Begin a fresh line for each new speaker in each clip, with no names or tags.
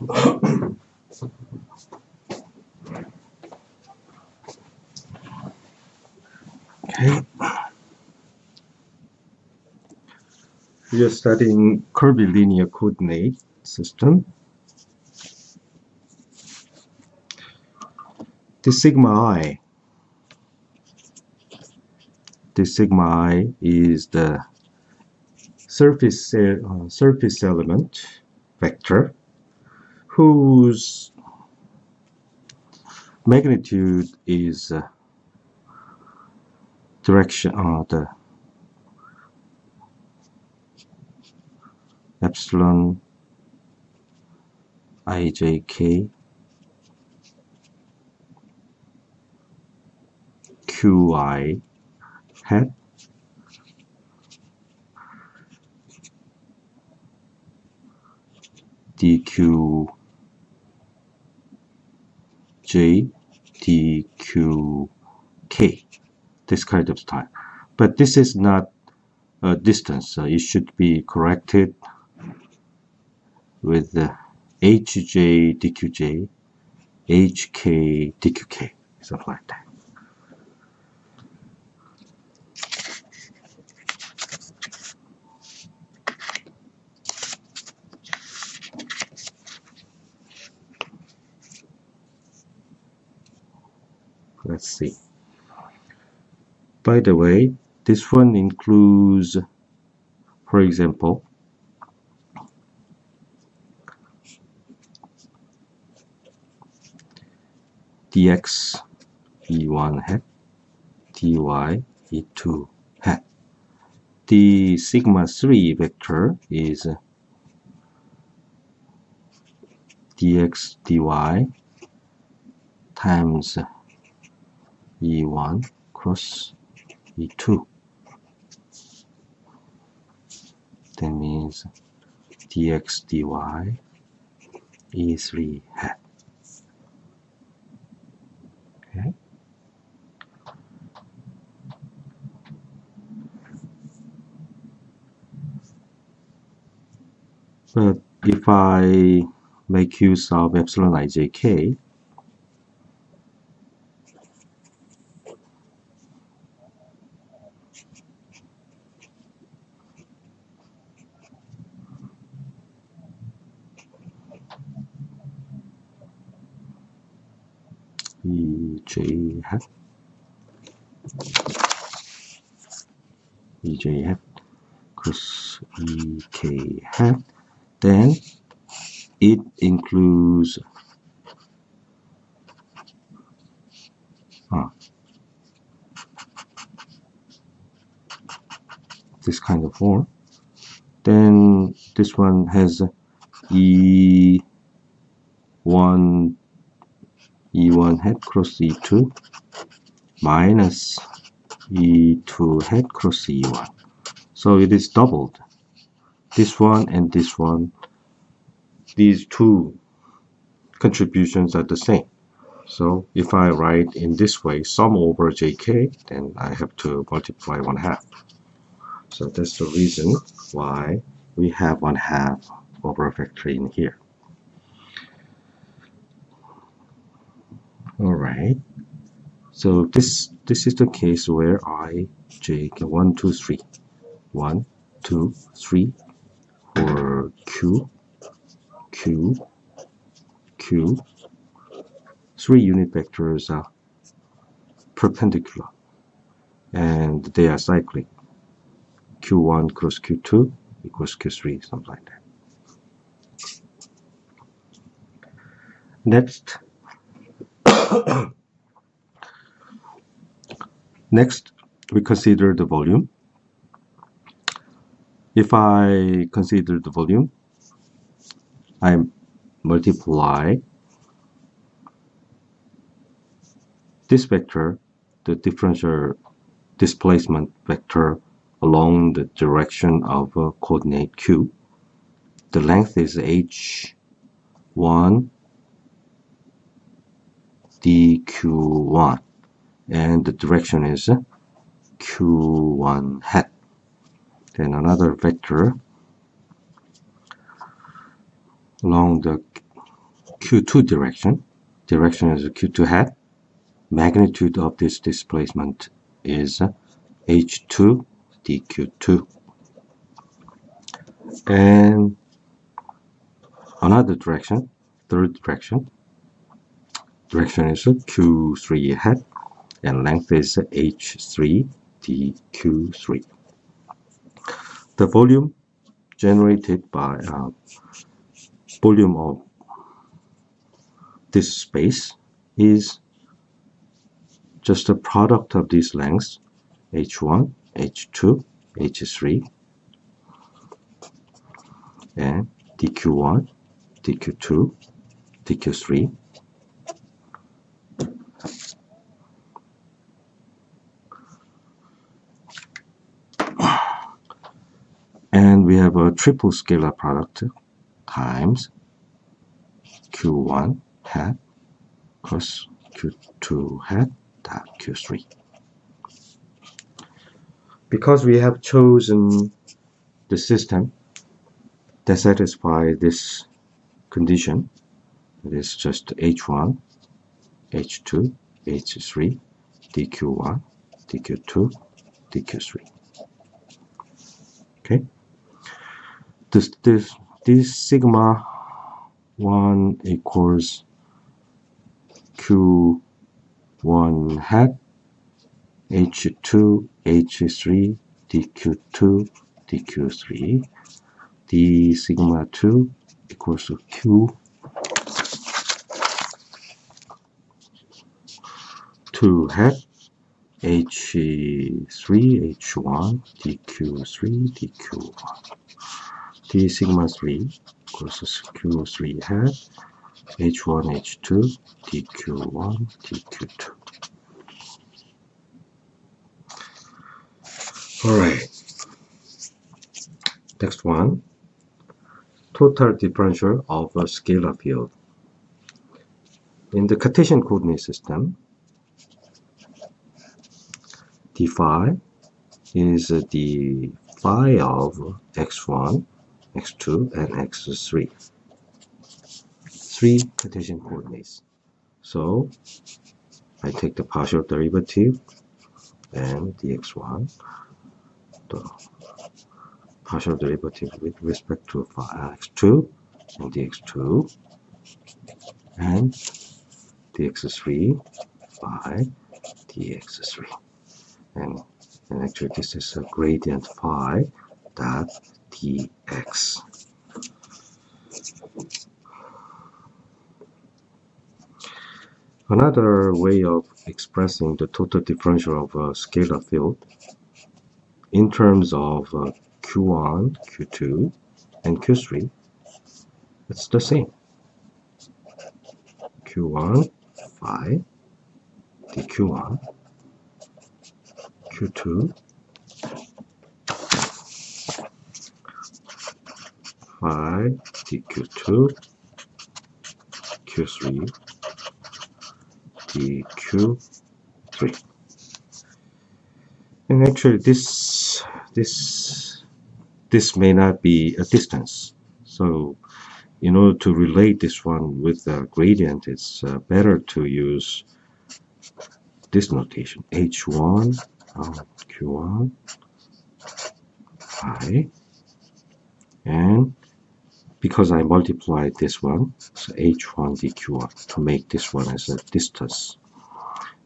okay. We are studying curvilinear coordinate system. The sigma i, the sigma i is the surface uh, surface element vector whose magnitude is uh, direction uh, the epsilon ijk qi hat dq j dq k this kind of style. But this is not a distance uh, it should be corrected with the hj something like that let's see. By the way this one includes for example dx e1 hat dy e2 hat. The sigma 3 vector is dx dy times E1 cross E2 that means dx dy E3 hat okay. But if I make use of epsilon ijk EJ hat EJ hat cross EK hat then it includes ah, this kind of form then this one has E1 E1 hat cross E2 minus E2 hat cross E1 so it is doubled. This one and this one these two contributions are the same. So if I write in this way sum over jk then I have to multiply one half. So that's the reason why we have one half over a factor in here. All right. So this this is the case where i j one two three. One two three for q q q. Three unit vectors are perpendicular and they are cyclic. Q1 cross q2 equals q3 something like that next Next, we consider the volume. If I consider the volume, I multiply this vector, the differential displacement vector along the direction of a coordinate q. The length is h1 dq1 and the direction is q1 hat. Then another vector along the q2 direction. Direction is q2 hat. Magnitude of this displacement is h2 dq2 and another direction third direction. Direction is q3 hat and length is h3 dq3 the volume generated by uh, volume of this space is just a product of these lengths h1 h2 h3 and dq1 dq2 dq3 and we have a triple scalar product times q1 hat plus q2 hat dot q3 because we have chosen the system that satisfies this condition it is just h1 h2 h3 dq1 dq2 dq3 okay. This this this sigma 1 equals q1 hat h2 h3 dq2 dq3 d sigma 2 equals to q. 2 hat h3 h1 dq3 dq1 d sigma 3 equals to q3 hat h1 h2 dq1 dq2 all right. Next one. Total differential of a scalar field. In the Cartesian coordinate system d phi is the phi of x1 x2 and x3 three. Cartesian coordinates. So I take the partial derivative and dx1 the partial derivative with respect to x2 and dx2 and dx3 by dx3 and, and actually this is a gradient phi dot dx. Another way of expressing the total differential of a scalar field in terms of uh, q1 q2 and q3 it's the same. Q1 phi dq1 q2 phi dq2 q3 dq3 and actually this this this may not be a distance. So in order to relate this one with the gradient it's uh, better to use this notation h1 uh, q1 phi and because I multiplied this one so h1 dq1 to make this one as a distance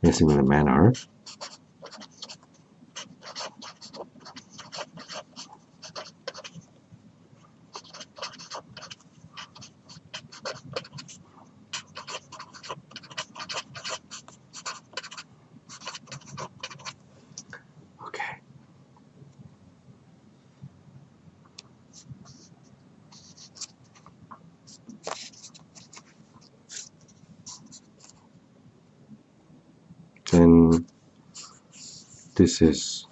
in a similar manner okay then this is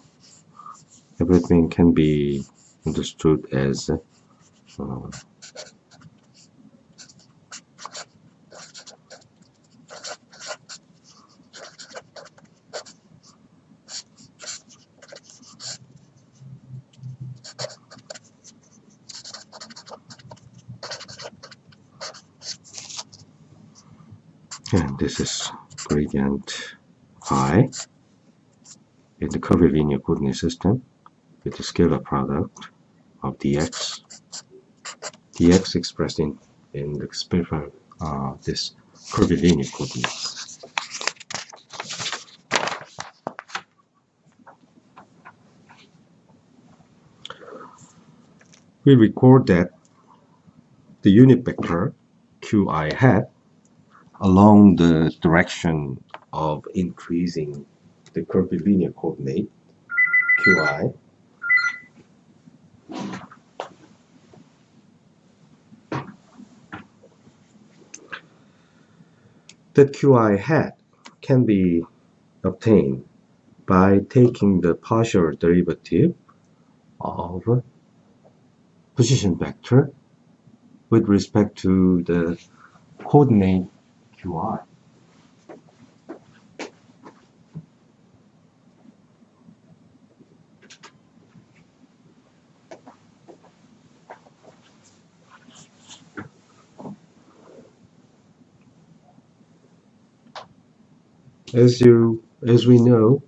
everything can be understood as uh, and this is gradient phi in the curvilinear coordinate system with the scalar product of dx. dx expressed in in the special uh, this curvilinear coordinates we record that the unit vector qi hat along the direction of increasing the curvilinear coordinate qi that qi hat can be obtained by taking the partial derivative of position vector with respect to the coordinate qi. As you as we know,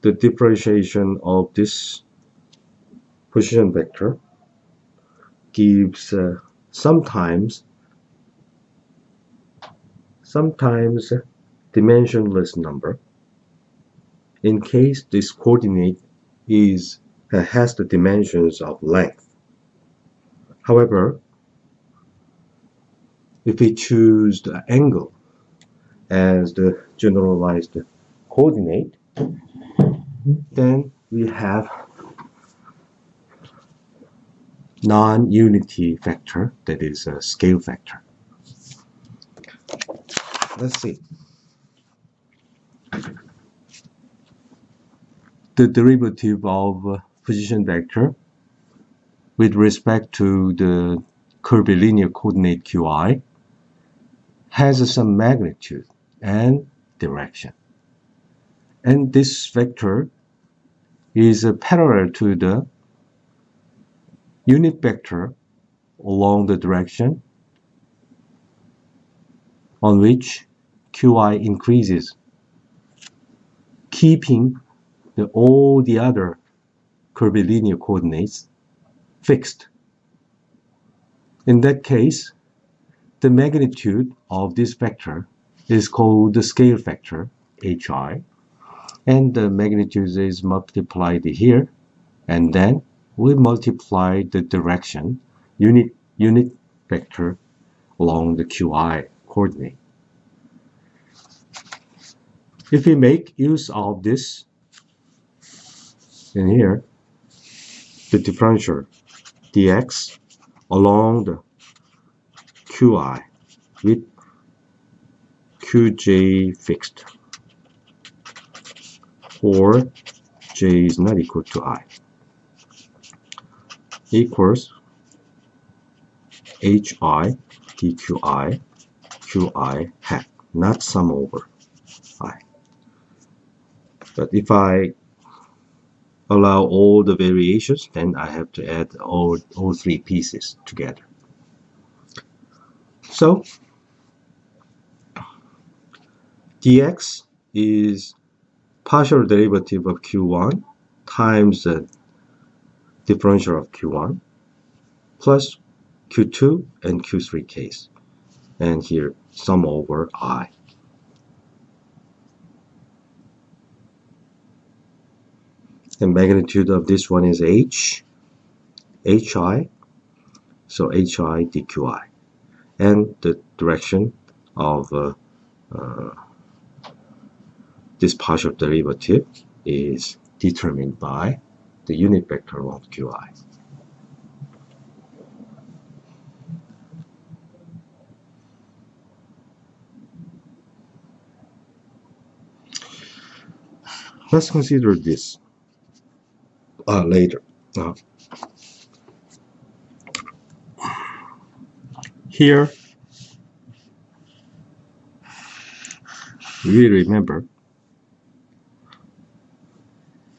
the differentiation of this position vector gives uh, sometimes sometimes dimensionless number in case this coordinate is uh, has the dimensions of length. However, if we choose the angle as the generalized coordinate, then we have non-unity vector that is a scale vector. Let's see. The derivative of position vector with respect to the curvilinear coordinate qi has some magnitude and direction. And this vector is parallel to the unit vector along the direction on which qi increases, keeping the, all the other curvilinear coordinates fixed. In that case, the magnitude of this vector is called the scale factor hi, and the magnitude is multiplied here, and then we multiply the direction, unit, unit vector along the qi coordinate. If we make use of this in here, the differential dx along the qi with qj fixed. Or j is not equal to i. Equals hi dqi qi hat not sum over i. But if I allow all the variations then I have to add all, all three pieces together. So dx is partial derivative of q1 times the differential of q1 plus q2 and q3 case. And here sum over i. The magnitude of this one is h hi so hi dqi and the direction of uh, uh, this partial derivative is determined by the unit vector of qi. Let's consider this uh, later. Uh, here, we remember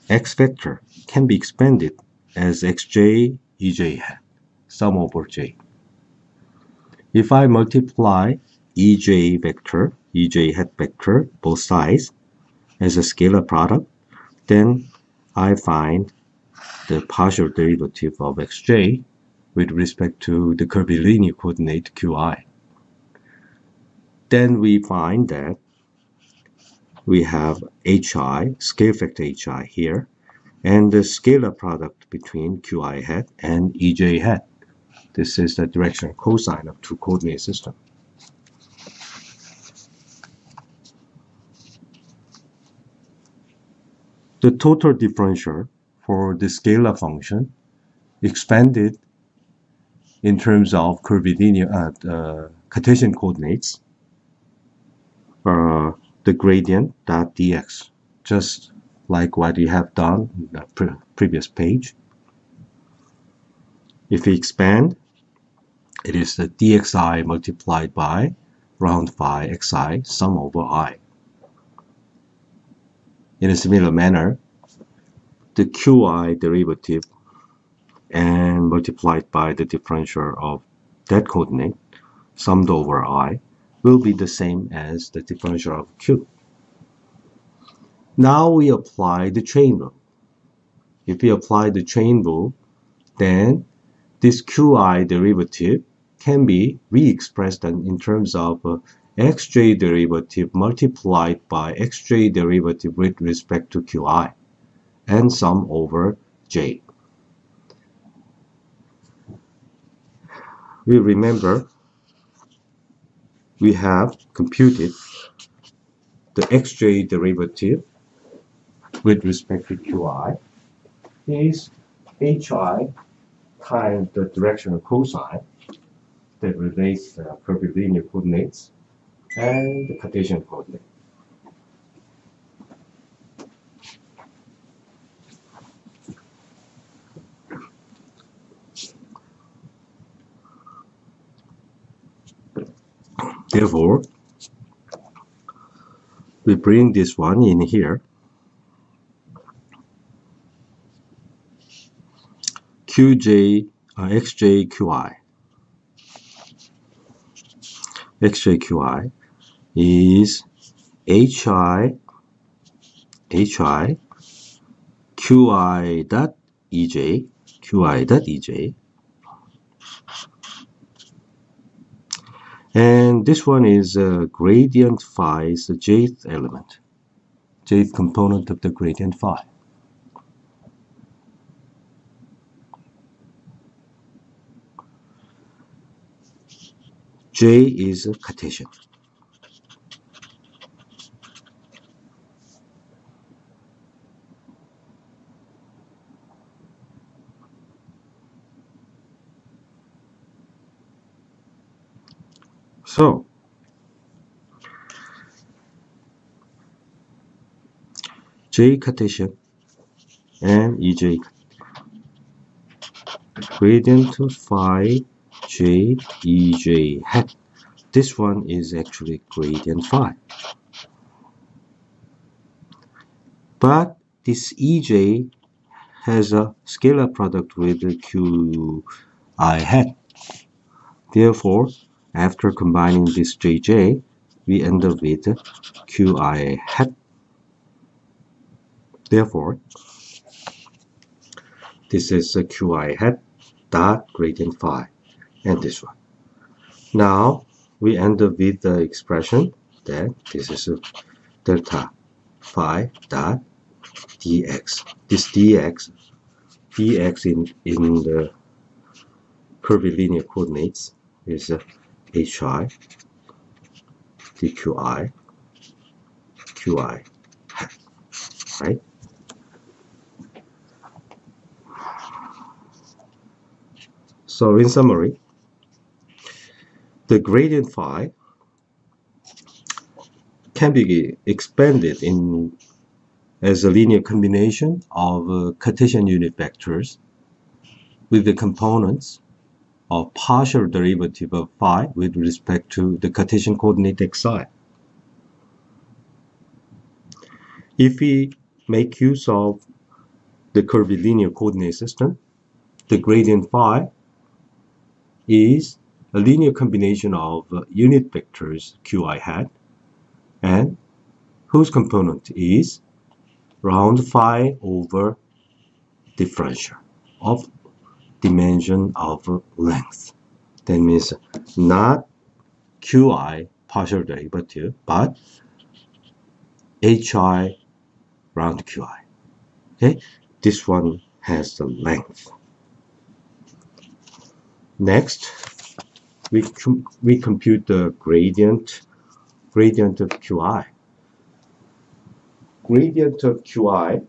x vector can be expanded as xj ej hat, sum over j. If I multiply ej vector, ej hat vector, both sides as a scalar product, then I find the partial derivative of xj with respect to the curvilinear coordinate qi. Then we find that we have hi, scale factor hi here, and the scalar product between qi hat and ej hat. This is the direction cosine of two coordinate system. The total differential for the scalar function expanded in terms of curvilinear uh, uh, Cartesian coordinates, uh, the gradient dot dx, just like what we have done in the pre previous page. If we expand, it is the dxi multiplied by round phi xi sum over i. In a similar manner, the qi derivative and multiplied by the differential of that coordinate summed over i will be the same as the differential of q. Now we apply the chain rule. If we apply the chain rule, then this qi derivative can be re-expressed in terms of uh, xj derivative multiplied by xj derivative with respect to qi and sum over j. we remember we have computed the xj derivative with respect to qi is hi times the directional cosine that relates the curvilinear coordinates and the Cartesian coordinate. Therefore, we bring this one in here. Qj, uh, xj, qi. xj, qi is hi, hi, qi dot ej, qi dot ej And this one is uh, gradient phi's jth element, jth component of the gradient phi. J is a Cartesian. So, J Cartesian and EJ gradient phi J EJ hat. This one is actually gradient phi. But this EJ has a scalar product with Q I hat. Therefore, after combining this jj, we end up with qi hat. Therefore, this is a qi hat dot gradient phi and this one. Now we end up with the expression that this is delta phi dot dx. This dx, dx in, in the curvilinear coordinates is a hi dqi qi right? So in summary the gradient phi can be expanded in as a linear combination of uh, Cartesian unit vectors with the components of partial derivative of phi with respect to the Cartesian coordinate xi. If we make use of the curvilinear coordinate system, the gradient phi is a linear combination of uh, unit vectors qi hat and whose component is round phi over differential of dimension of length. That means not qi partial derivative, but hi round qi. Okay, this one has the length. Next, we, com we compute the gradient, gradient of qi. Gradient of qi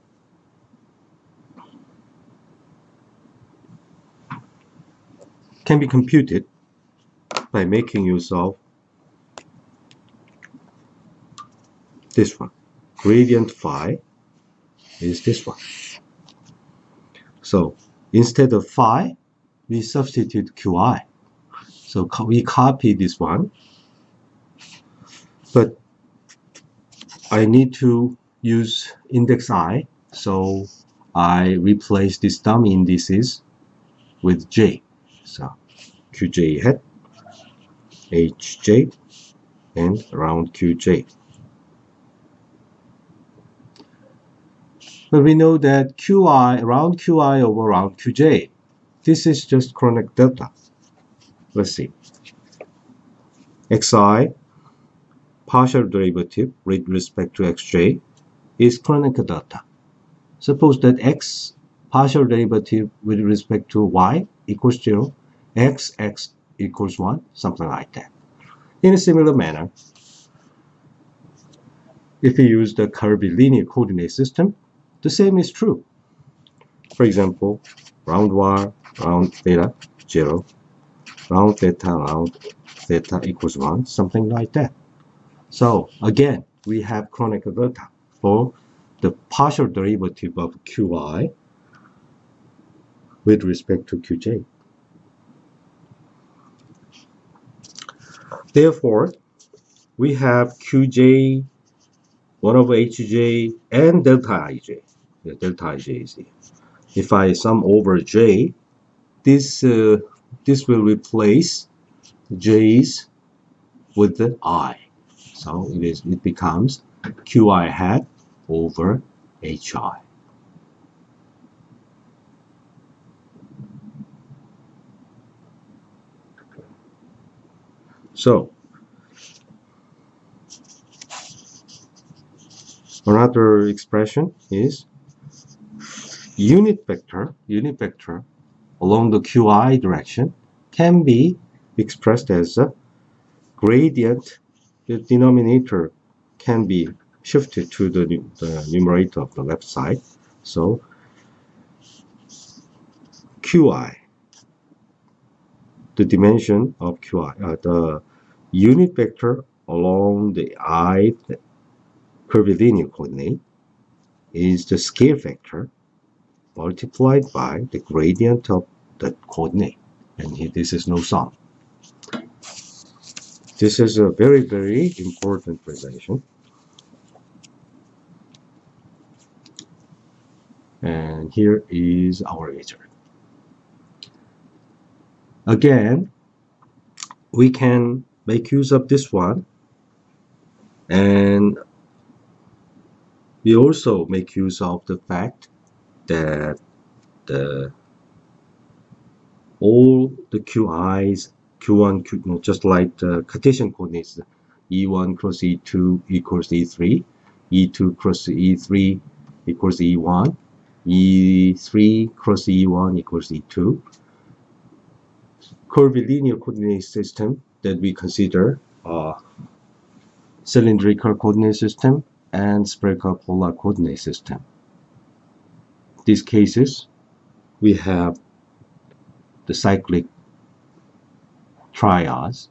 can be computed by making use of this one. Gradient phi is this one. So instead of phi, we substitute qi. So we copy this one, but I need to use index i, so I replace this dummy indices with j. So qj hat, hj, and round qj. But we know that qi, round qi over round qj, this is just Kronecker delta. Let's see. xi partial derivative with respect to xj is Kronecker delta. Suppose that x partial derivative with respect to y equals 0, x, x equals 1, something like that. In a similar manner, if we use the curvilinear coordinate system, the same is true. For example, round y, round theta, 0, round theta, round theta equals 1, something like that. So again, we have Kronecker delta for the partial derivative of qi with respect to qj. Therefore, we have qj, 1 over hj, and delta ij the delta ij is here. If I sum over j, this uh, this will replace j's with the i. So it is it becomes qi hat over hi. So another expression is unit vector, unit vector along the qi direction can be expressed as a gradient. The denominator can be shifted to the, the numerator of the left side. So qi, the dimension of qi, uh, the unit vector along the i curvilinear coordinate is the scale vector multiplied by the gradient of the coordinate. And here, this is no sum. This is a very, very important relation. And here is our answer. Again, we can make use of this one and we also make use of the fact that the all the QIs, Q1, Q, just like the Cartesian coordinates, E1 cross E2 equals E3, E2 cross E3 equals E1, E3 cross E1 equals E2. Curvilinear coordinate system that we consider a cylindrical coordinate system and spherical polar coordinate system these cases, we have the cyclic triads.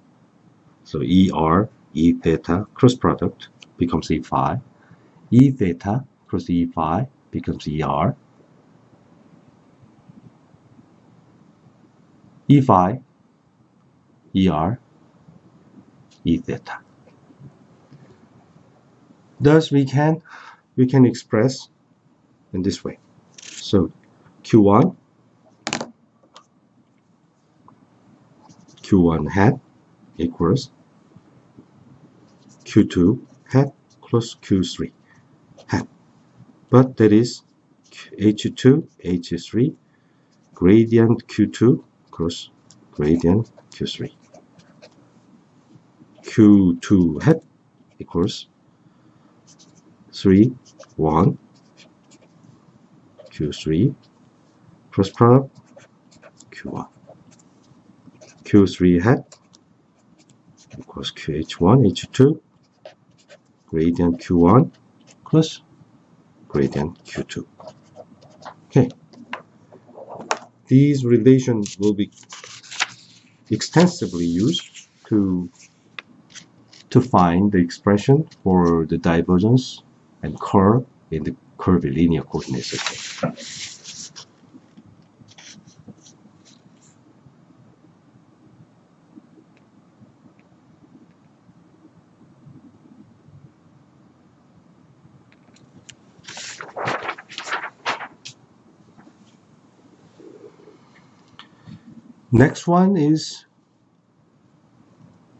So ER, E theta cross product becomes E phi. E theta cross E phi becomes ER. E phi, ER, E theta. Thus we can we can express in this way. So Q1, q1 hat equals q2 hat plus q3 hat but that is h2 h3 gradient q2 cross gradient q3 q2 hat equals 3 1 q3 cross product q1 q3 hat equals qh1 h2 gradient q1 plus gradient q2 okay. These relations will be extensively used to to find the expression for the divergence and curve in the curvilinear coordinate system. Next one is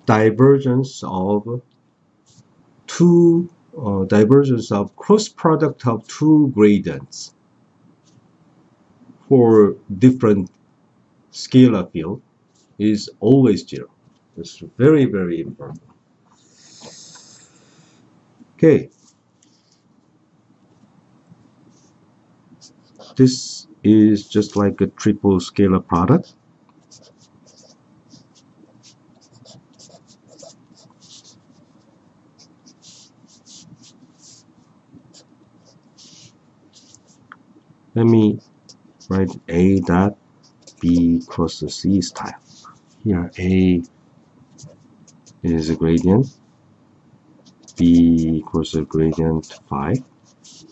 divergence of two uh, divergence of cross product of two gradients for different scalar field is always zero. It's very very important. Okay. This is just like a triple scalar product. Let me write a dot b cross the c style. Here a is a gradient. B equals the gradient phi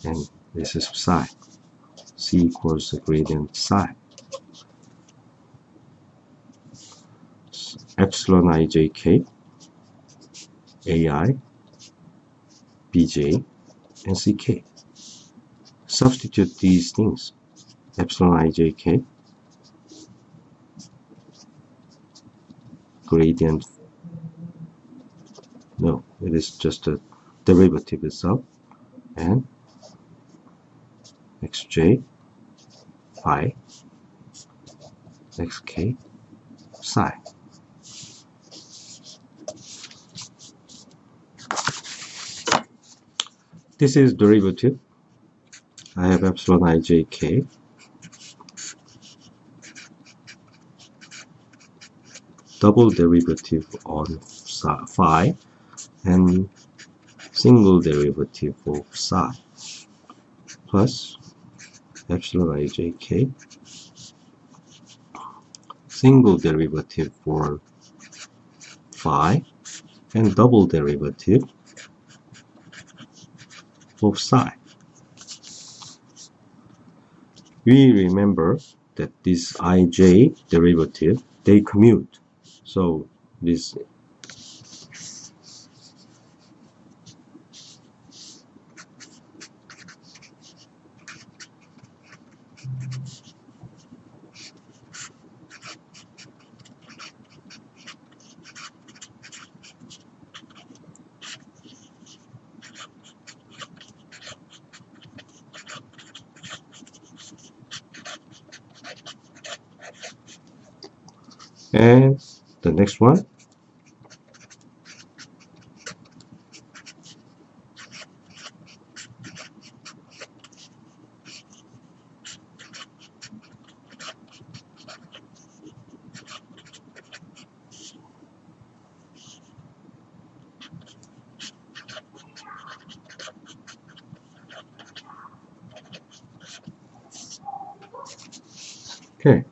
and this is psi. C equals the gradient psi. Epsilon ijk ai bj and ck substitute these things epsilon ijk gradient no it is just a derivative itself and xj phi xk psi. This is derivative I have epsilon ijk double derivative on phi and single derivative of psi plus epsilon ijk single derivative for phi and double derivative of psi we remember that this ij derivative they commute. So this and the next one okay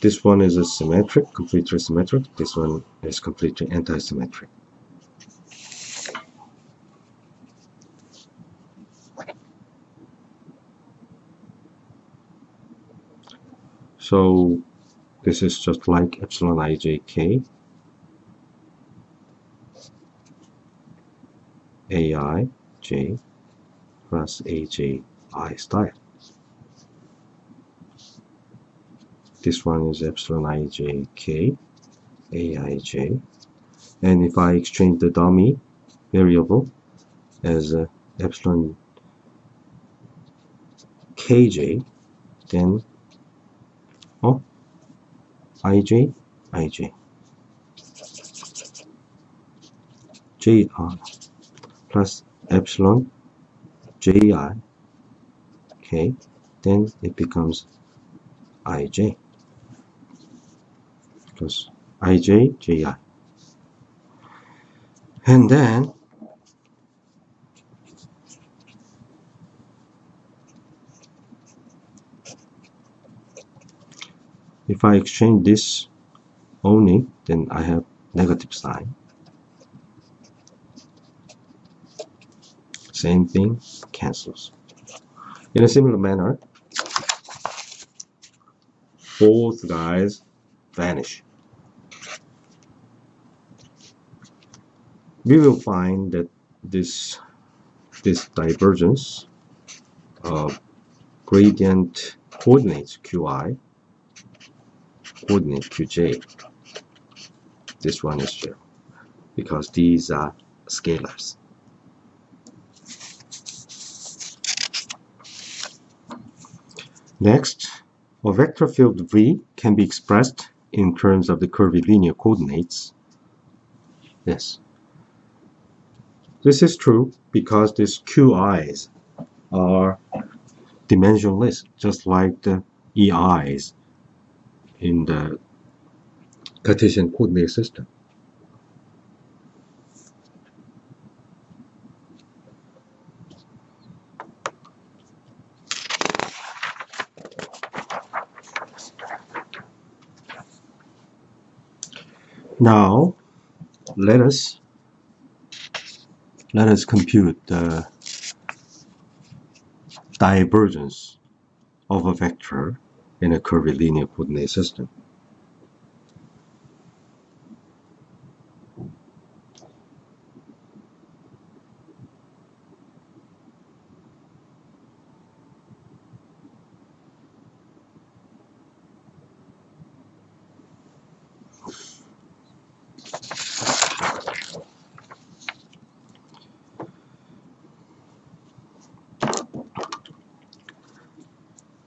this one is a symmetric, completely symmetric. This one is completely anti-symmetric. So this is just like epsilon ijk ai j plus aj i style. This one is epsilon ij k aij and if I exchange the dummy variable as uh, epsilon kj then oh ij ij jr plus epsilon ji okay then it becomes ij because ij ji and then if I exchange this only then I have negative sign. Same thing cancels. In a similar manner both guys vanish we will find that this this divergence of gradient coordinates qi coordinate qj this one is zero because these are scalars. Next a vector field v can be expressed in terms of the curvilinear coordinates. Yes this is true because these QIs are dimensionless, just like the EIs in the Cartesian coordinate system. Now, let us let us compute the divergence of a vector in a curvilinear coordinate system.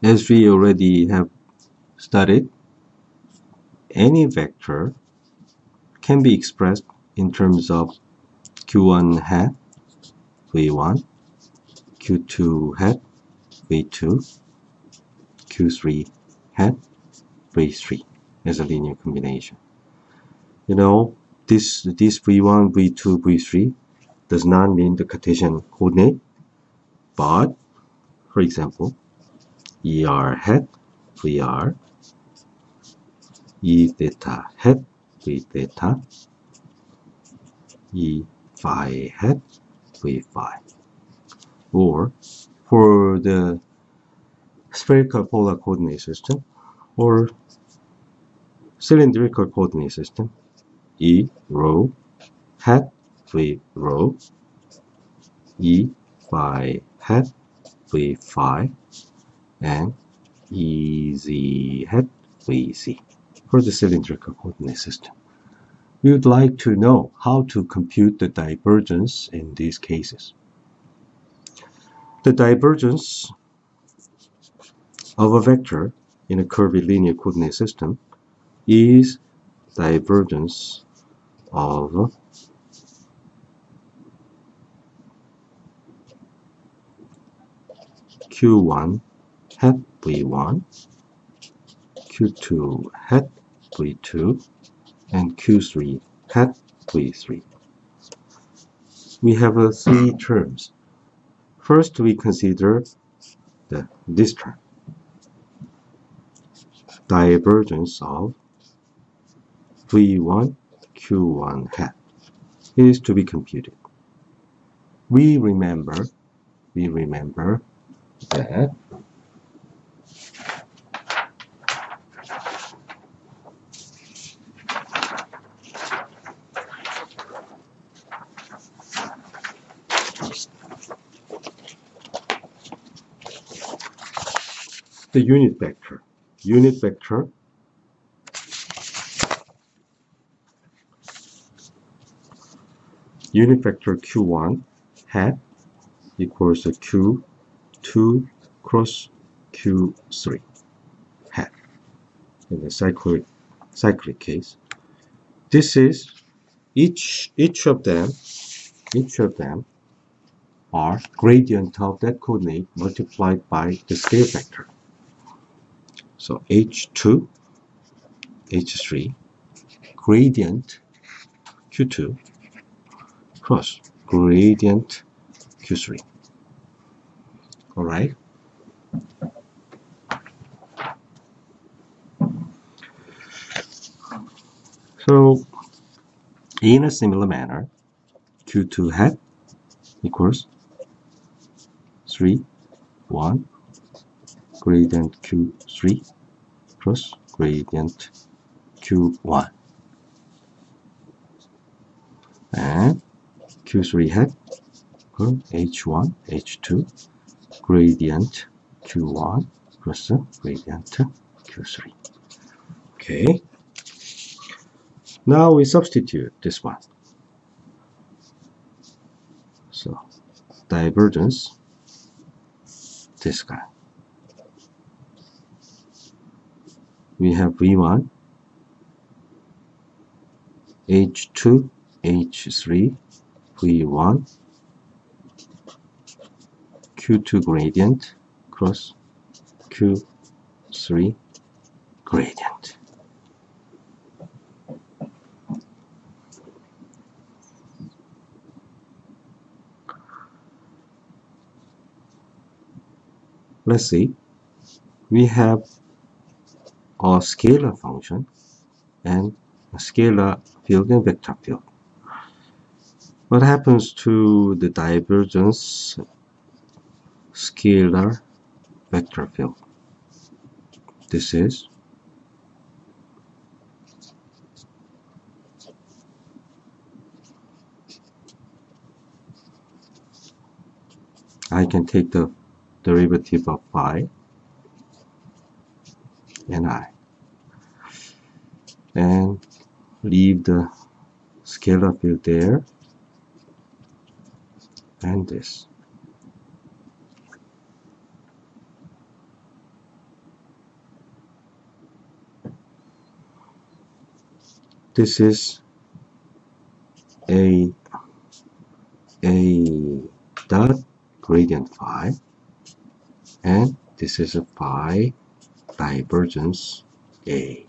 As we already have studied, any vector can be expressed in terms of q1 hat v1, q2 hat v2, q3 hat v3 as a linear combination. You know, this, this v1, v2, v3 does not mean the Cartesian coordinate, but, for example, er hat vr e theta hat v theta e phi hat v phi. Or for the spherical polar coordinate system or cylindrical coordinate system e rho hat v rho e phi hat v phi and easy head easy for the cylindrical coordinate system. We would like to know how to compute the divergence in these cases. The divergence of a vector in a curvilinear coordinate system is divergence of q1 hat v1, q2 hat v2, and q3 hat v3. We have uh, three terms. First, we consider the, this term, divergence of v1 q1 hat is to be computed. We remember, we remember that the unit vector. Unit vector unit vector q1 hat equals to q2 cross q3 hat in the cyclic cyclic case this is each each of them each of them are gradient of that coordinate multiplied by the scale factor. So h2 h3 gradient q2 cross gradient q3 all right so in a similar manner q2 hat equals 3 1 gradient q3 gradient q1 and q3 hat h1 h2 gradient q1 plus gradient q3 okay. Now we substitute this one. So divergence this guy we have v1 h2 h3 v1 q2 gradient cross q3 gradient. Let's see. We have a scalar function and a scalar field and vector field. What happens to the divergence scalar vector field? This is I can take the derivative of phi and i. And leave the scalar field there. And this. This is a a dot gradient phi. And this is a phi divergence A.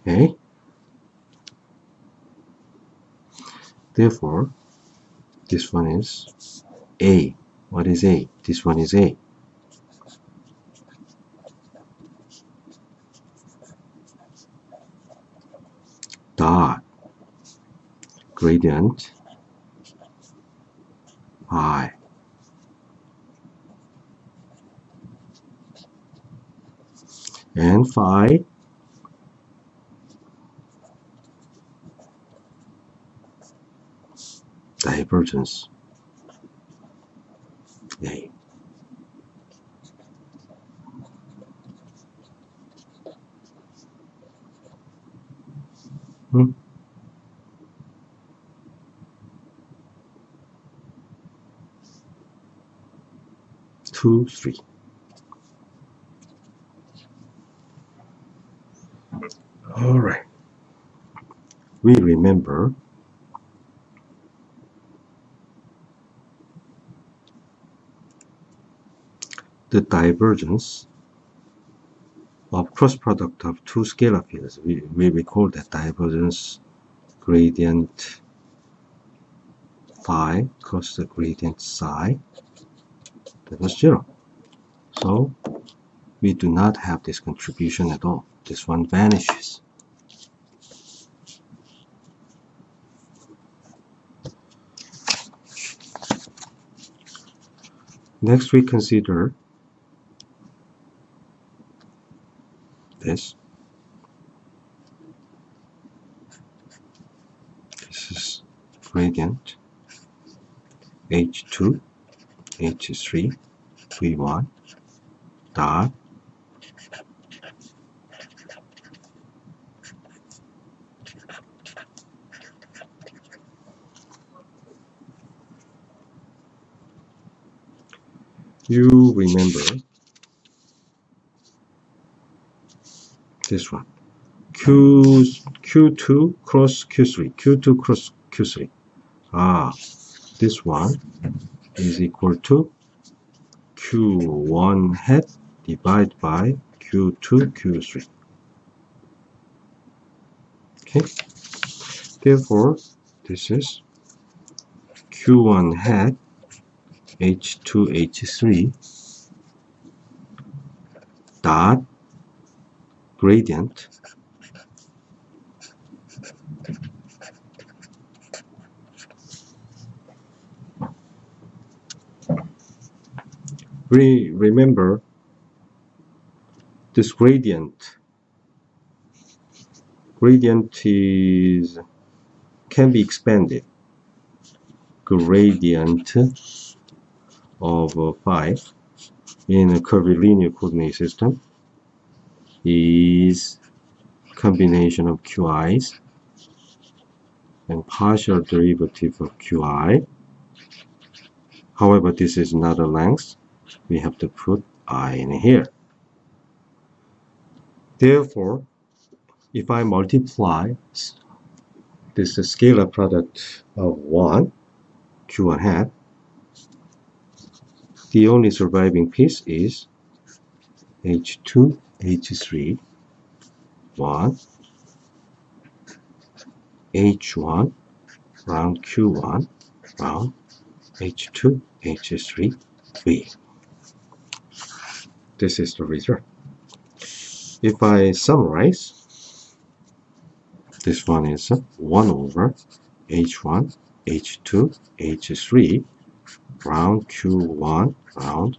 Okay. Therefore, this one is A. What is A? This one is A. Dot gradient phi and phi divergence A. Hmm. Two, three. All right. We remember the divergence of cross product of two scalar fields. We, we recall that divergence gradient phi cross the gradient psi that was zero. So we do not have this contribution at all. This one vanishes. Next we consider this. This is gradient H2, H3, V1, dot you remember this one? Q q2 cross q3 q2 cross q3 ah this one is equal to q1 hat divided by q2 q3 okay. Therefore this is q1 hat h2 h3 dot gradient we remember this gradient. Gradient is can be expanded. Gradient of uh, 5 in a curvilinear coordinate system is combination of qi's and partial derivative of qi. However this is not a length. We have to put i in here. Therefore if I multiply this scalar product of 1 q1 hat the only surviving piece is h2 h3 1 h1 round q1 round h2 h3 v this is the result if I summarize this one is 1 over h1 h2 h3 round q1 round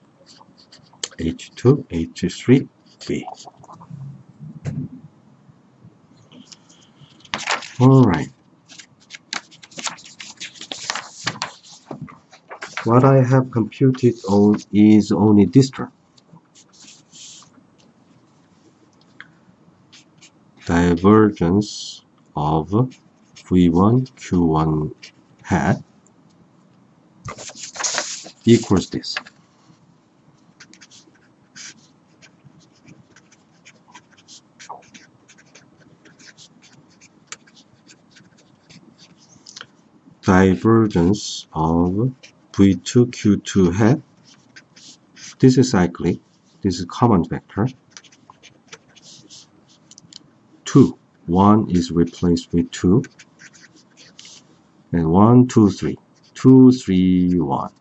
h2 h3 b. All right. What I have computed on is only this term. Divergence of v1 q1 hat equals this. Divergence of V2 Q2 hat. This is cyclic. This is common vector. 2. 1 is replaced with 2. And 1, 2, 3. 2, 3, 1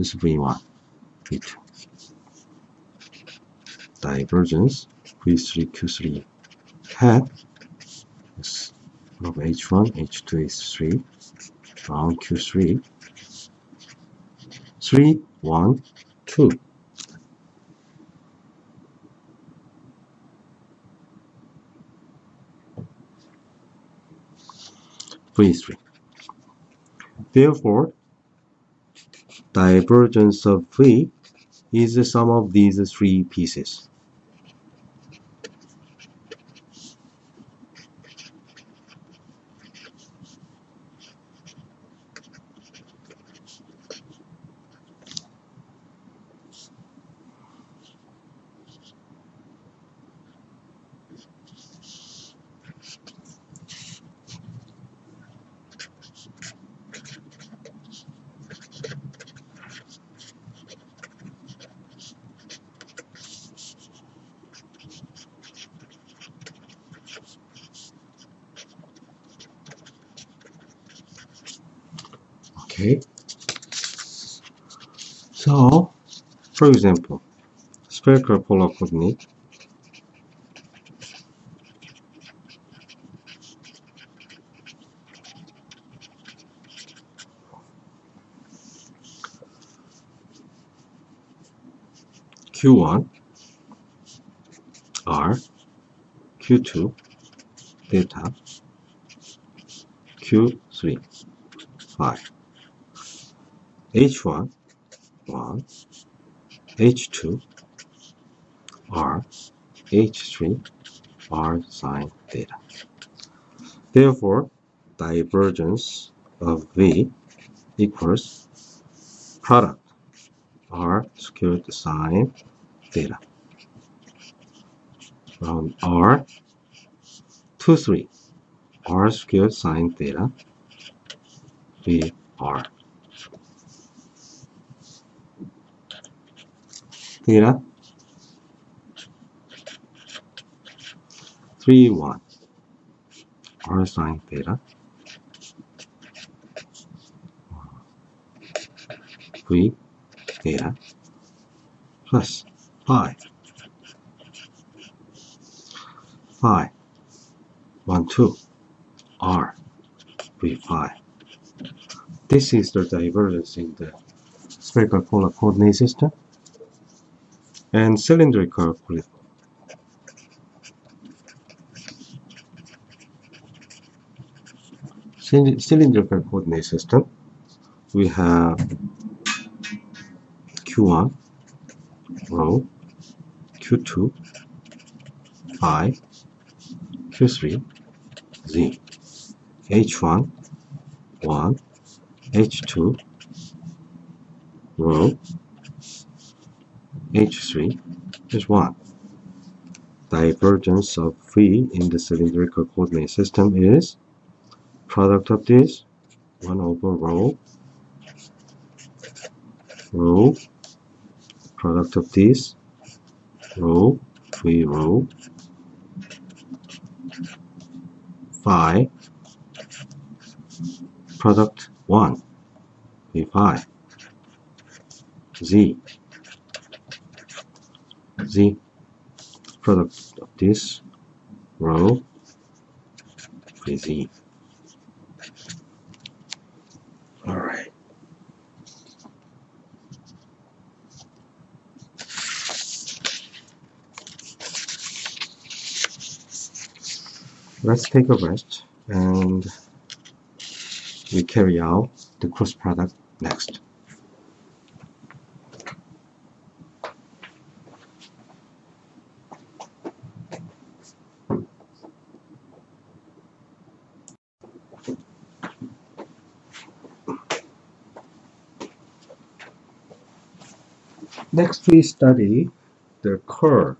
this v1 v2 divergence v3 q3 hat of h1 h2 h3 round q3 3 1 2 v3 therefore divergence of V is the sum of these three pieces. okay so for example. Spherical polar coordinate Q1 R. Q2 theta Q3 5 h1 1 h2 r h3 r sine theta therefore divergence of v equals product r squared sine theta. From r to 3, r squared sine theta, we r. Theta 3 1 r sine theta. V theta. Plus phi phi 1 2 r. V phi this is the divergence in the spherical polar coordinate system and cylindrical cylindrical coordinate system we have q1 rho q2 phi q3 z. H1 1 h2 rho h3 is 1 divergence of v in the cylindrical coordinate system is product of this 1 over rho rho product of this rho 3 rho phi product 1 v phi z z product of this rho v z. All right. Let's take a rest and we carry out the cross product next Next we study the curl.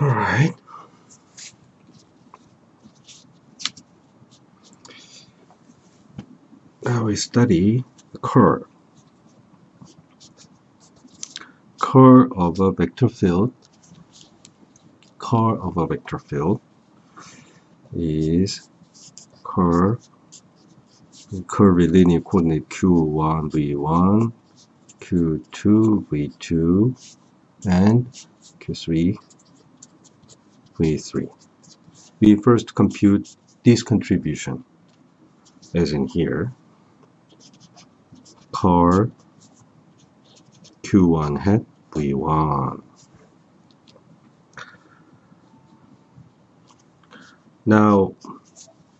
All right. Now we study the curl. Curl of a vector field. Curl of a vector field is curve curvilinear coordinate q1 v1 q2 v2 and q3 v3 we first compute this contribution as in here curl q1 hat v1 now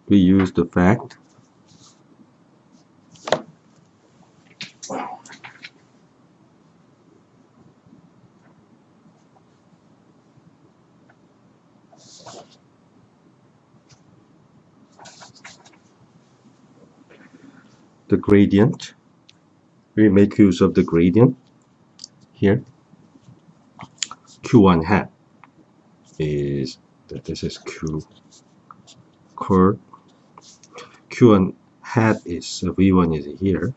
we use the fact the gradient we make use of the gradient here. Q1 hat is that this is q curve. Q1 hat is uh, v1 is here.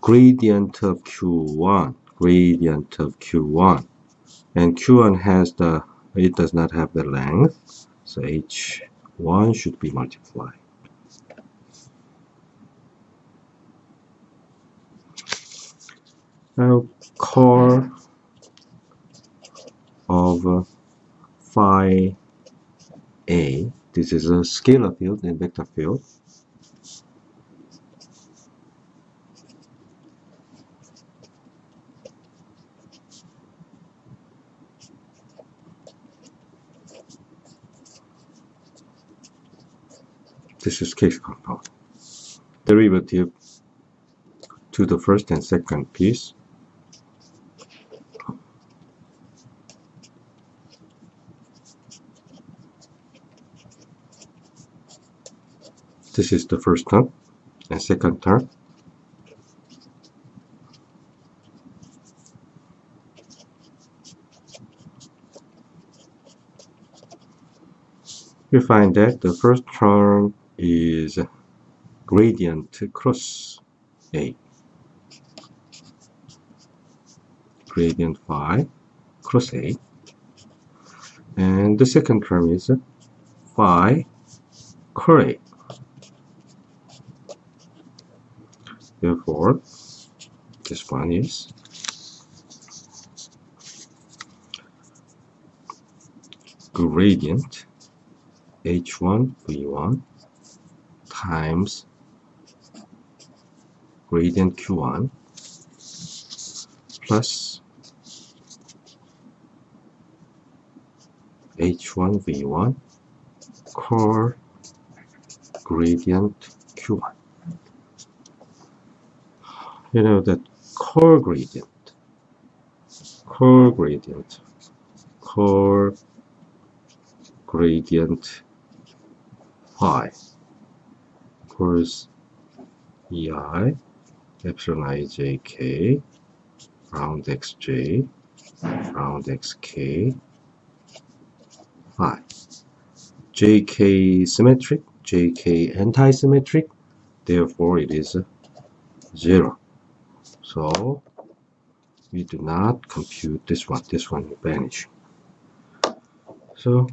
Gradient of q1 gradient of q1 and q1 has the it does not have the length so h1 should be multiplied now curl of uh, phi a. This is a scalar field and vector field. This is case compound. Derivative to the first and second piece This is the first term and second term. We find that the first term is gradient cross A. Gradient phi cross A. And the second term is phi curl A. Therefore, this one is gradient h1 v1 times gradient q1 plus h1 v1 curl gradient q1 you know that curl gradient curl gradient curl gradient phi equals ei epsilon i j k round xj round xk phi. Jk symmetric jk anti-symmetric therefore it is zero so we do not compute this one. This one will vanish. So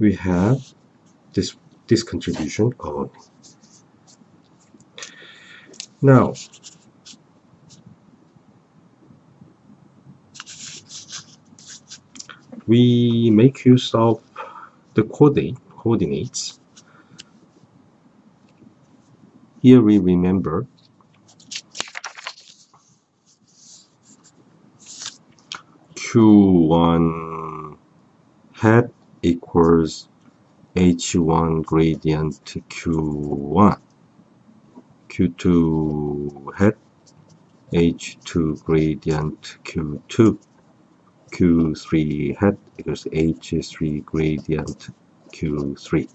we have this this contribution only now we make use of the coordinate coordinates here we remember q1 hat equals h1 gradient q1 q2 hat h2 gradient q2 q3 hat equals h3 gradient q3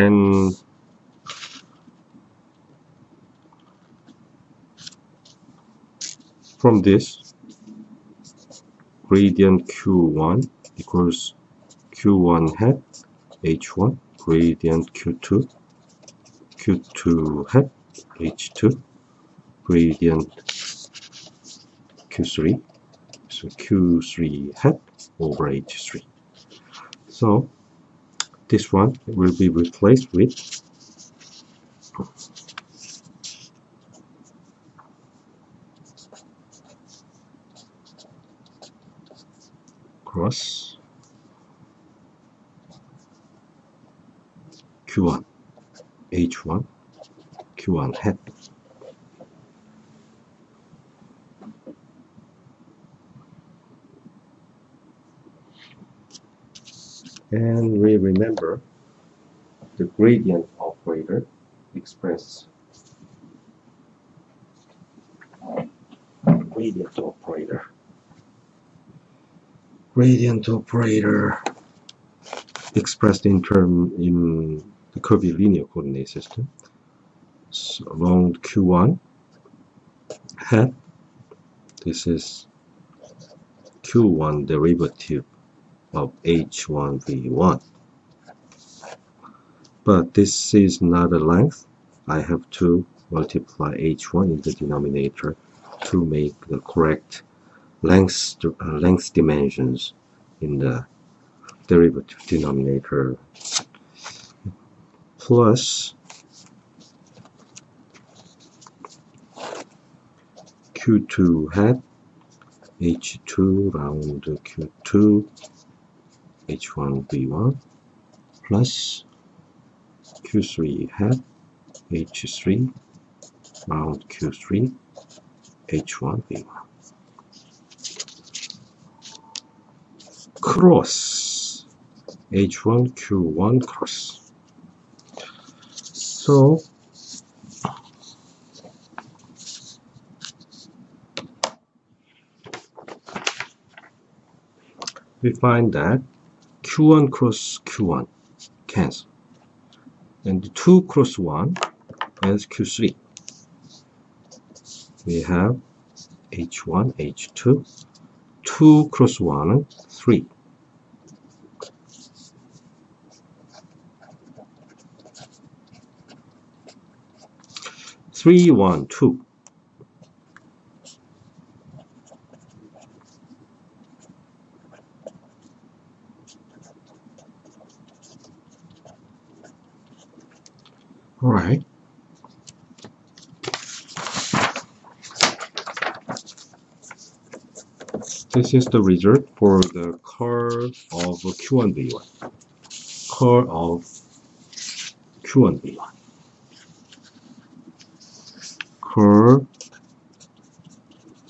and from this gradient q1 equals q1 hat h1 gradient q2 q2 hat h2 gradient q3 so q3 hat over h3 so this one will be replaced with cross Q1 H1 Q1 hat and we remember the gradient operator express gradient operator. Gradient operator expressed in term in the curvilinear coordinate system. So around q1 hat this is q1 derivative of h1v1 but this is not a length. I have to multiply h1 in the denominator to make the correct length uh, length dimensions in the derivative denominator. Plus q2 hat h2 round q2 h1 v1 plus q3 hat h3 mount q3 h1 v1 cross. H1 q1 cross. So we find that q1 cross q1 cancel and 2 cross 1 as q3 we have h1 h2 2 cross 1 3 3 1 2 All right. This is the result for the curl of Q1V1. Curl of Q1V1. Curl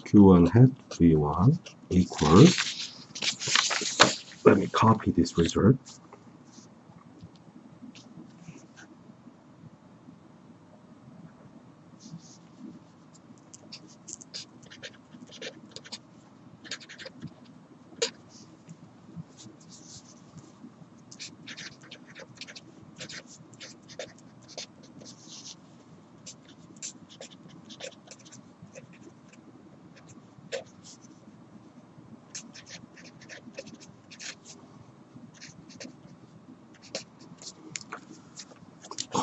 Q1 hat V1 equals, let me copy this result.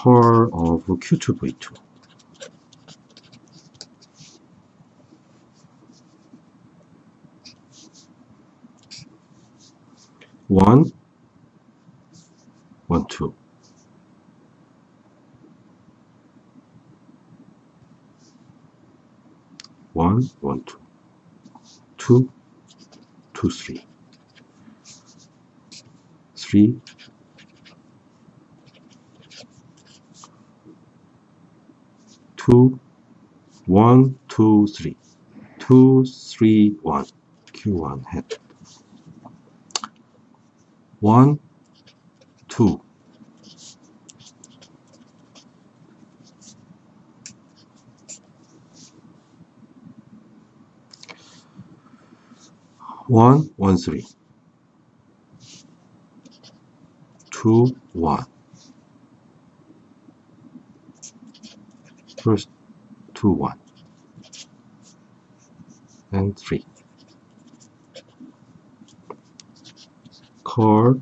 컬 of Q2 V2 two, three, one, Q1 head. One, two, one, one, three, two, one. first 2 1 and 3 curl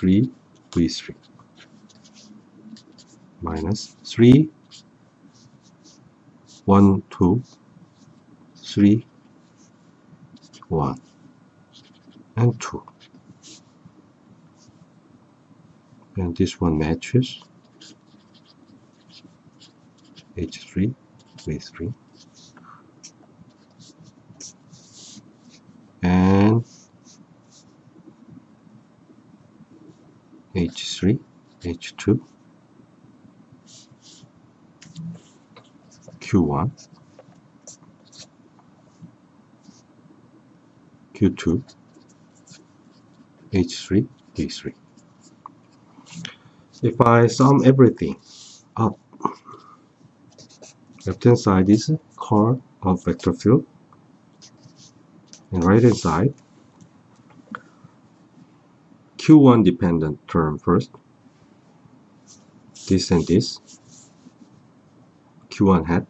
q3 v3 minus 3 1 2 3 1 and 2 and this one matches. H3 V3 and H3 H2 Q1 Q2 H3 V3 if I sum everything up left hand side is curl of vector field. And right hand side q1 dependent term first this and this q1 hat.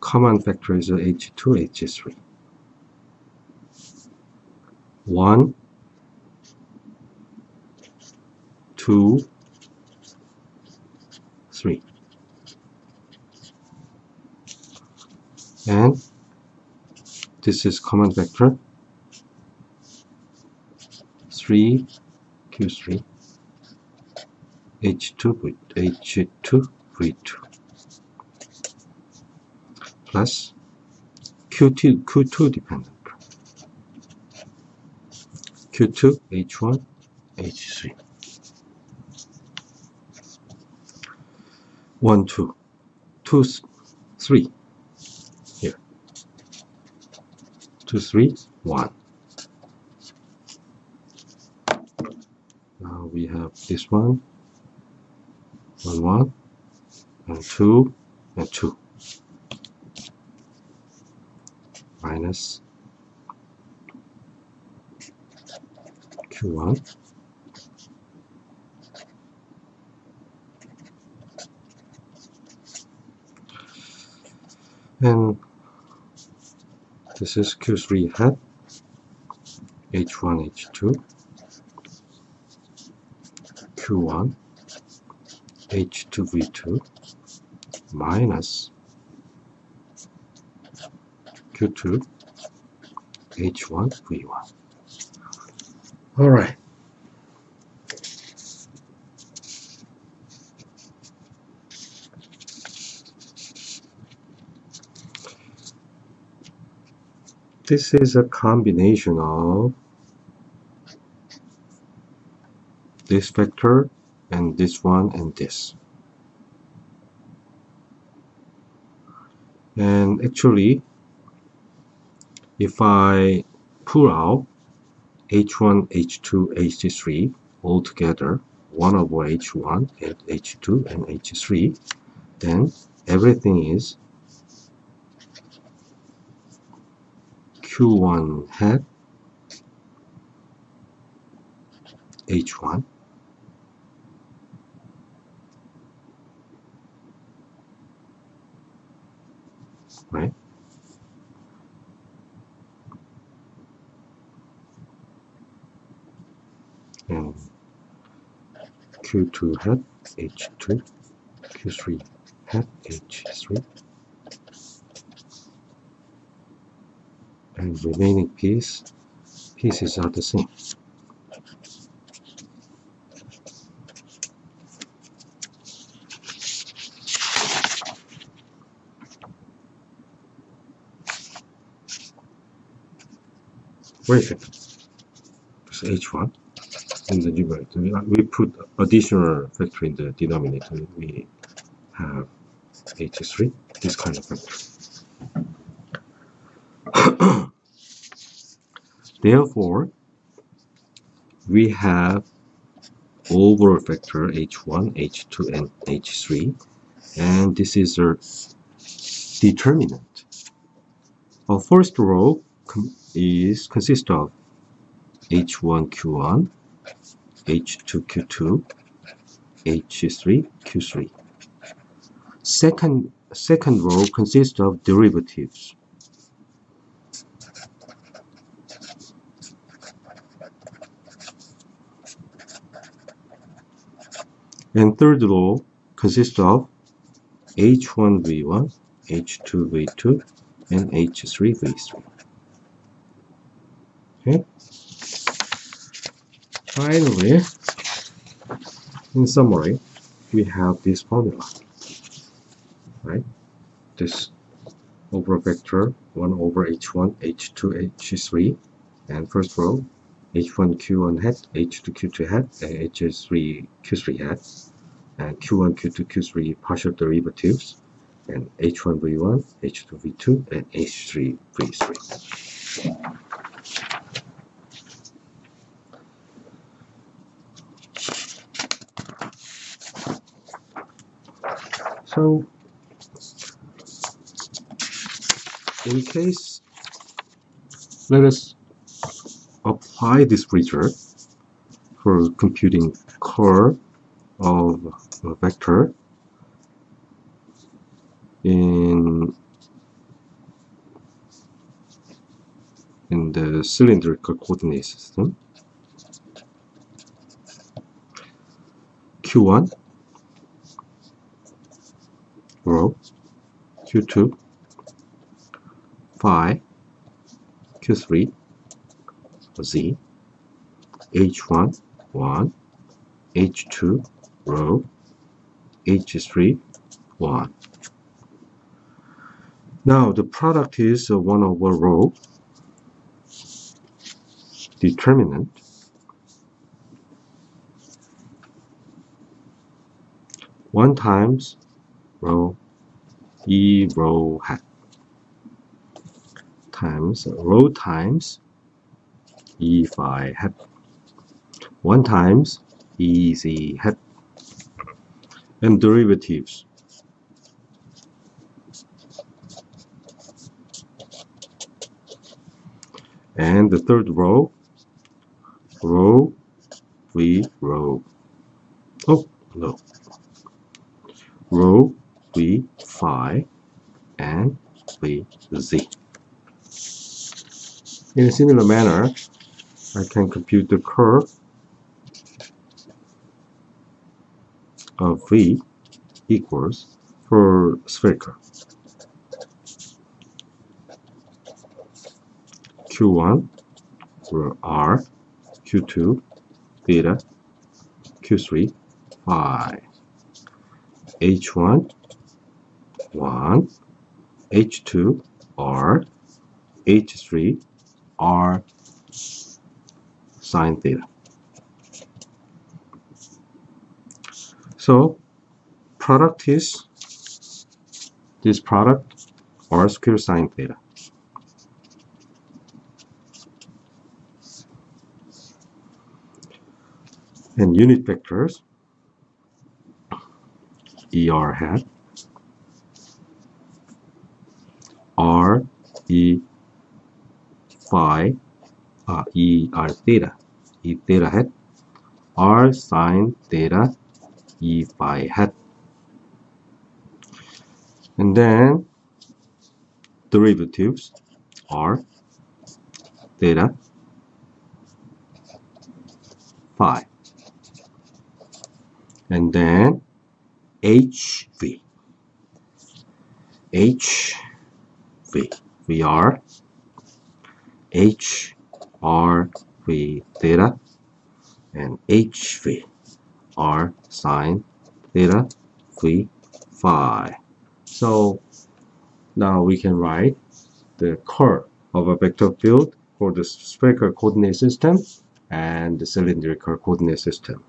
Common factor is h2 h3 1 2 3 and this is common vector 3 q3 h2 v h2 v2 plus Q2, Q2 dependent. Q2, H1, H3. 1, 2, 2, 3. Here. 2, 3, 1. Now we have this one, 1, 1, and 2, and 2. Minus Q1 and this is Q3 hat. H1 H2 Q1 H2 V2 minus Q2 H1 V1 all right. This is a combination of this vector and this one and this. And actually if I pull out h1 h2 h3 all together 1 over h1 and h2 and h3 then everything is Q1 hat H1 right? And Q2 hat H2 Q3 hat H3 and remaining piece pieces are the same. A It's H1 in the numerator. We put additional factor in the denominator. We have H3, this kind of factor. Therefore, we have overall factor h1, h2, and h3, and this is a determinant. Our first row is consists of h1, q1, h2, q2, h3, q3. Second, second row consists of derivatives. And third row consists of H1V1, H2V2, and H3V3. Okay. Finally, in summary, we have this formula, right? This over vector 1 over h1, h2, h3, and first row h1 q1 hat, h2 q2 hat, and h3 q3 hat, and q1 q2 q3 partial derivatives, and h1 v1, h2 v2, and h3 v3. So, in case, let us apply this result for computing curl of a vector in in the cylindrical coordinate system. Q1 rho. Q2 phi. Q3 Z, H1, 1, H2, rho, H3, 1. Now the product is uh, 1 over rho. Determinant. One times row e rho hat. Times rho times e phi hat. 1 times e z hat. And derivatives. And the third row rho v rho. Oh no. Rho v phi and v z. In a similar manner I can compute the curl of v equals for spherical q1 r q2 theta q3 phi h1 1 h2 r h3 r sine theta. So product is this product r square sine theta. And unit vectors er hat r e phi uh, e r theta e theta hat r sine theta e phi hat and then derivatives are theta phi. And then HV HV we are. H R V theta and HV R sine theta V phi. So now we can write the curl of a vector field for the spherical coordinate system and the cylindrical coordinate system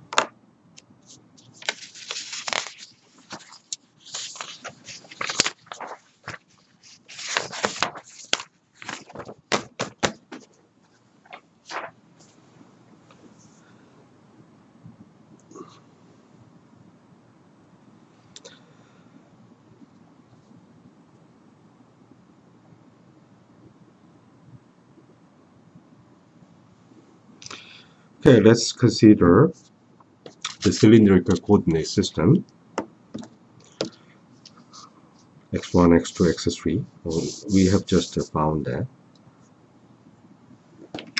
Okay, let's consider the cylindrical coordinate system x1, x2, x3. we have just found that.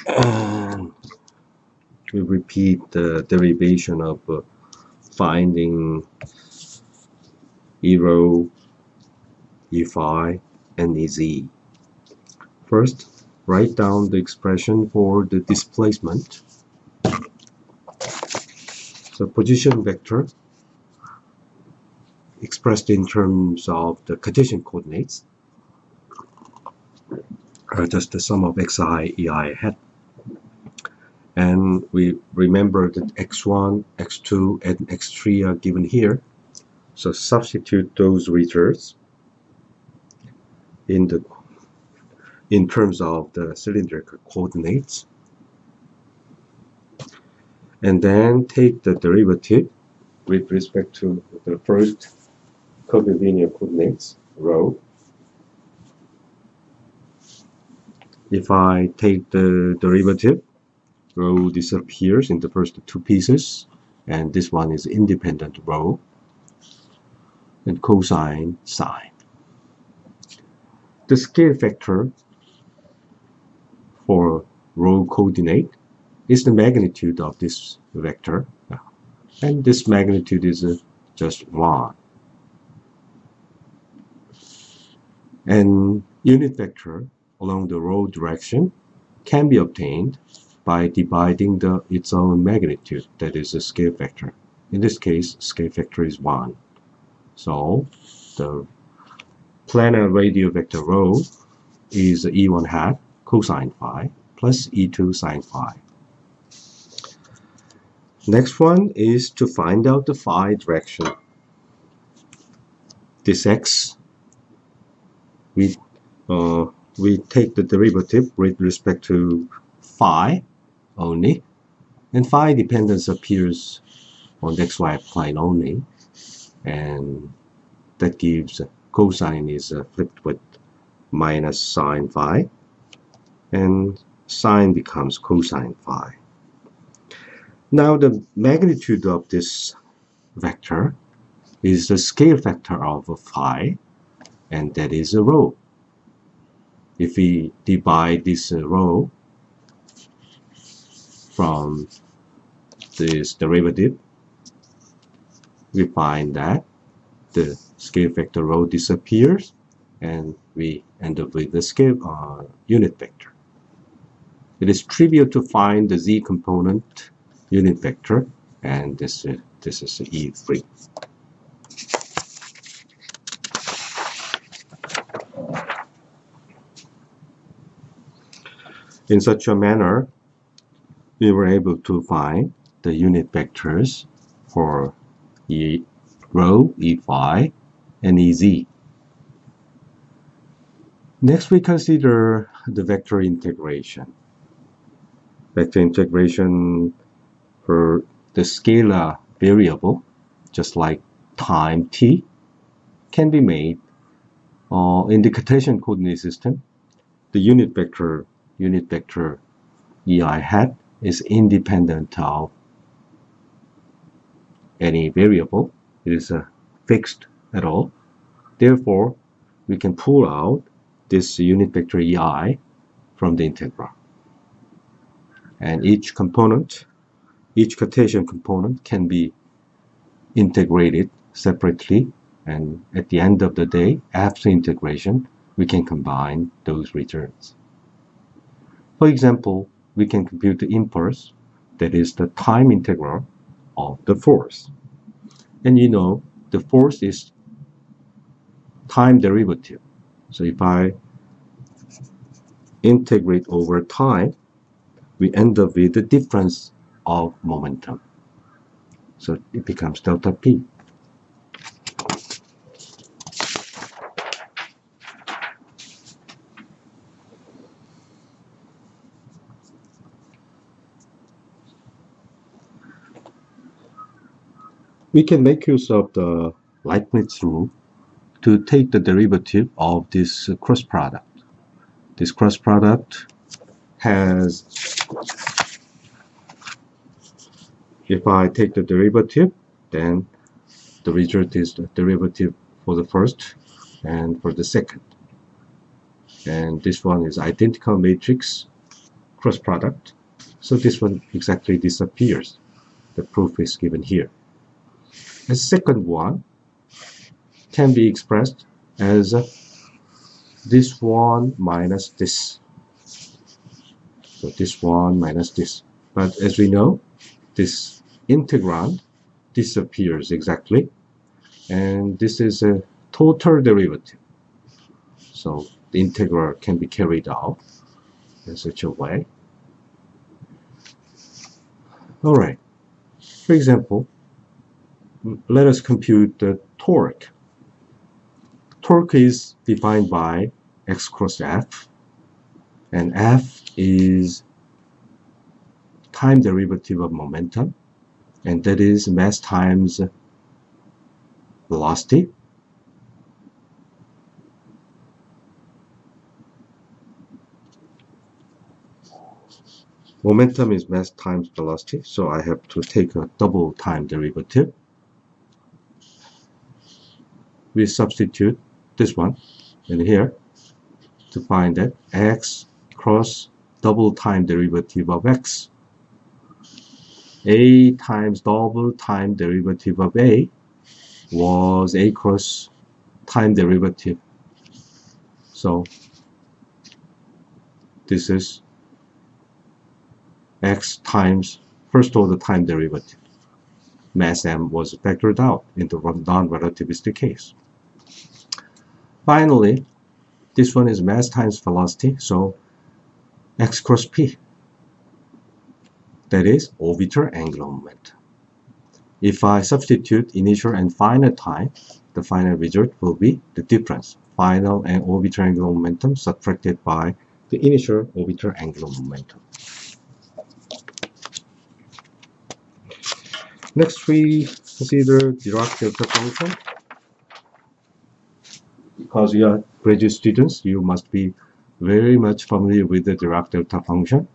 We repeat the derivation of uh, finding E rho, E phi, and E z. First, write down the expression for the displacement so position vector expressed in terms of the Cartesian coordinates are just the sum of xi, ei hat. And we remember that x1, x2, and x3 are given here. So substitute those results in the in terms of the cylindrical coordinates and then take the derivative with respect to the first curvilinear coordinates rho. If I take the derivative, rho disappears in the first two pieces, and this one is independent rho, and cosine sine. The scale factor for rho coordinate is the magnitude of this vector. And this magnitude is uh, just 1 and unit vector along the rho direction can be obtained by dividing the its own magnitude that is a scale factor in this case scale factor is 1 so the planar radial vector rho is E1 hat cosine phi plus E2 sine phi. Next one is to find out the phi direction. This x, we, uh, we take the derivative with respect to phi only, and phi dependence appears on the xy plane only, and that gives cosine is uh, flipped with minus sine phi, and sine becomes cosine phi. Now the magnitude of this vector is the scale factor of phi, and that is a rho. If we divide this rho from this derivative, we find that the scale factor rho disappears and we end up with the scale uh, unit vector. It is trivial to find the z component unit vector and this, uh, this is E3. In such a manner, we were able to find the unit vectors for E rho, E phi, and EZ. Next, we consider the vector integration. Vector integration for the scalar variable, just like time t, can be made uh, in the Cartesian coordinate system. The unit vector, unit vector ei hat is independent of any variable. It is uh, fixed at all. Therefore, we can pull out this unit vector ei from the integral. And each component, each Cartesian component can be integrated separately and at the end of the day, after integration, we can combine those returns. For example, we can compute the impulse, that is the time integral of the force. And you know, the force is time derivative. So if I integrate over time, we end up with the difference of momentum. So it becomes delta P. we can make use of the Leibniz rule to take the derivative of this cross product. This cross product has, if I take the derivative, then the result is the derivative for the first and for the second. And this one is identical matrix cross product. So this one exactly disappears. The proof is given here. The second one can be expressed as this one minus this. So this one minus this. But as we know, this integrand disappears exactly. And this is a total derivative. So the integral can be carried out in such a way. Alright. For example, let us compute the torque. Torque is defined by x cross f, and f is time derivative of momentum, and that is mass times velocity. Momentum is mass times velocity, so I have to take a double time derivative. We substitute this one in here to find that x cross double time derivative of x a times double time derivative of a was a cross time derivative. So this is x times first order time derivative. Mass m was factored out in the non-relativistic case. Finally, this one is mass times velocity, so x cross p. That is orbital angular momentum. If I substitute initial and final time, the final result will be the difference, final and orbital angular momentum subtracted by the initial orbital angular momentum. Next, we consider Dirac delta function. Because you are graduate students, you must be very much familiar with the Dirac delta function.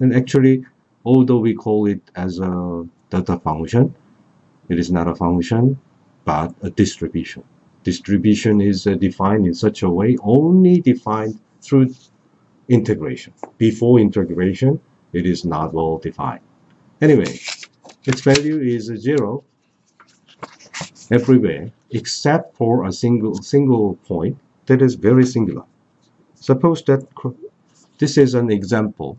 And actually, although we call it as a delta function, it is not a function, but a distribution. Distribution is uh, defined in such a way, only defined through integration. Before integration, it is not well defined. Anyway, its value is zero everywhere except for a single single point that is very singular. Suppose that this is an example,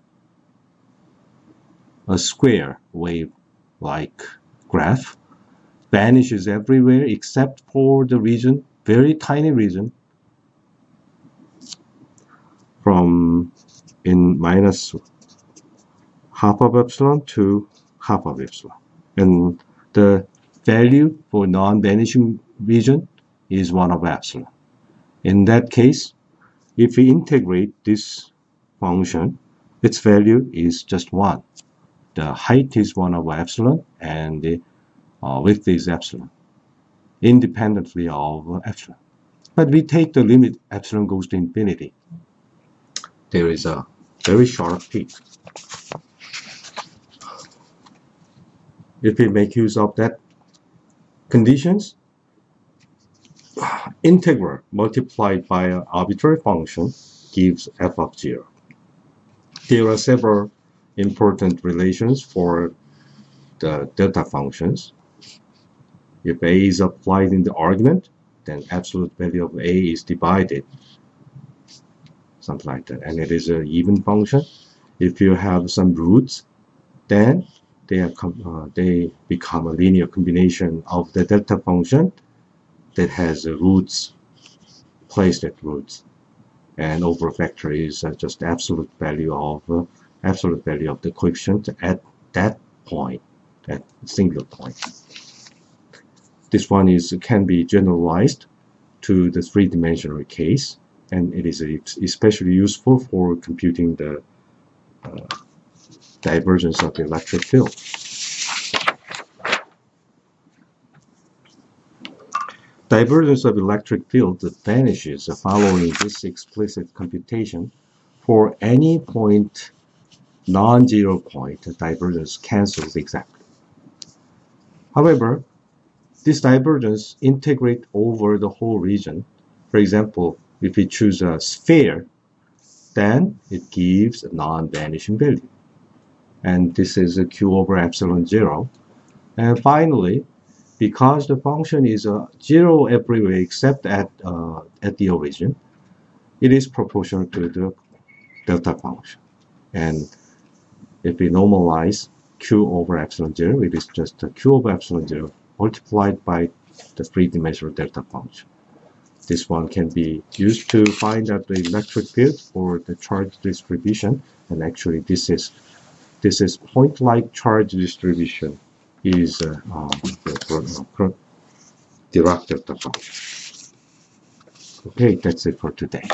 a square wave like graph vanishes everywhere except for the region, very tiny region from in minus half of epsilon to half of epsilon. And the value for non-vanishing region is 1 of epsilon. In that case, if we integrate this function, its value is just 1. The height is 1 over epsilon and the uh, width is epsilon, independently of epsilon. But we take the limit epsilon goes to infinity. There is a very sharp peak. if we make use of that conditions, integral multiplied by an arbitrary function gives f of 0. There are several important relations for the delta functions. If a is applied in the argument, then absolute value of a is divided, something like that, and it is an even function. If you have some roots, then they, are uh, they become a linear combination of the delta function that has roots placed at roots and over factor is uh, just absolute value of uh, absolute value of the coefficient at that point that single point this one is can be generalized to the three-dimensional case and it is especially useful for computing the uh, divergence of the electric field. Divergence of electric field vanishes following this explicit computation. For any point, non-zero point, divergence cancels exactly. However, this divergence integrate over the whole region. For example, if we choose a sphere, then it gives a non-vanishing value and this is a q over epsilon 0. And finally, because the function is uh, 0 everywhere except at, uh, at the origin, it is proportional to the delta function. And if we normalize q over epsilon 0, it is just q over epsilon 0 multiplied by the three-dimensional delta function. This one can be used to find out the electric field or the charge distribution, and actually this is this is point-like charge distribution is uh, um, the Dirac delta function. Okay, that's it for today.